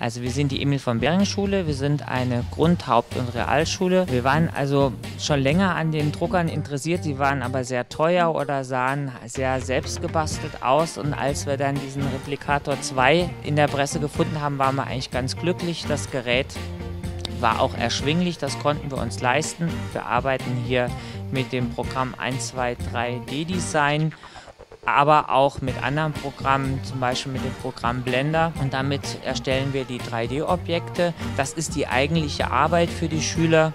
Also wir sind die Emil von Bering Schule, wir sind eine Grund-, Haupt- und Realschule. Wir waren also schon länger an den Druckern interessiert, sie waren aber sehr teuer oder sahen sehr selbstgebastelt aus und als wir dann diesen Replikator 2 in der Presse gefunden haben, waren wir eigentlich ganz glücklich. Das Gerät war auch erschwinglich, das konnten wir uns leisten. Wir arbeiten hier mit dem Programm 123D Design aber auch mit anderen Programmen, zum Beispiel mit dem Programm Blender. Und damit erstellen wir die 3D-Objekte. Das ist die eigentliche Arbeit für die Schüler.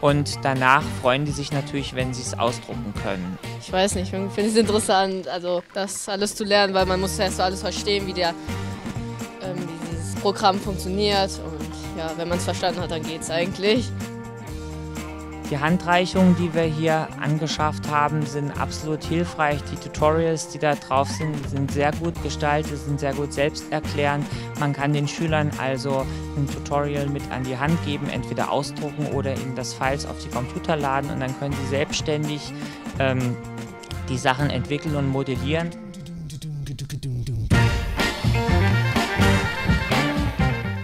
Und danach freuen die sich natürlich, wenn sie es ausdrucken können. Ich weiß nicht, ich finde es interessant, also das alles zu lernen, weil man muss erst alles verstehen, wie, der, ähm, dieses Programm funktioniert. Und ja, wenn man es verstanden hat, dann geht es eigentlich. Die Handreichungen, die wir hier angeschafft haben, sind absolut hilfreich. Die Tutorials, die da drauf sind, sind sehr gut gestaltet, sind sehr gut selbsterklärend. Man kann den Schülern also ein Tutorial mit an die Hand geben, entweder ausdrucken oder ihnen das Files auf die Computer laden und dann können sie selbstständig ähm, die Sachen entwickeln und modellieren.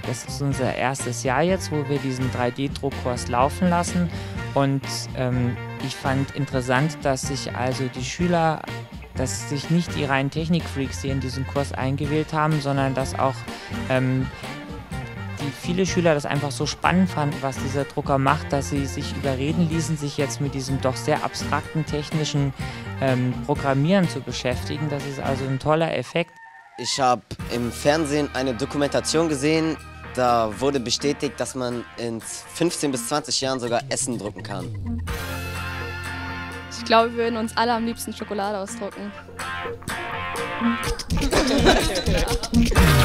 Das ist unser erstes Jahr jetzt, wo wir diesen 3D-Druckkurs laufen lassen. Und ähm, ich fand interessant, dass sich also die Schüler, dass sich nicht die reinen Technikfreaks, die in diesen Kurs eingewählt haben, sondern dass auch ähm, die viele Schüler das einfach so spannend fanden, was dieser Drucker macht, dass sie sich überreden ließen, sich jetzt mit diesem doch sehr abstrakten technischen ähm, Programmieren zu beschäftigen. Das ist also ein toller Effekt. Ich habe im Fernsehen eine Dokumentation gesehen, da wurde bestätigt, dass man in 15 bis 20 Jahren sogar Essen drucken kann. Ich glaube, wir würden uns alle am liebsten Schokolade ausdrucken.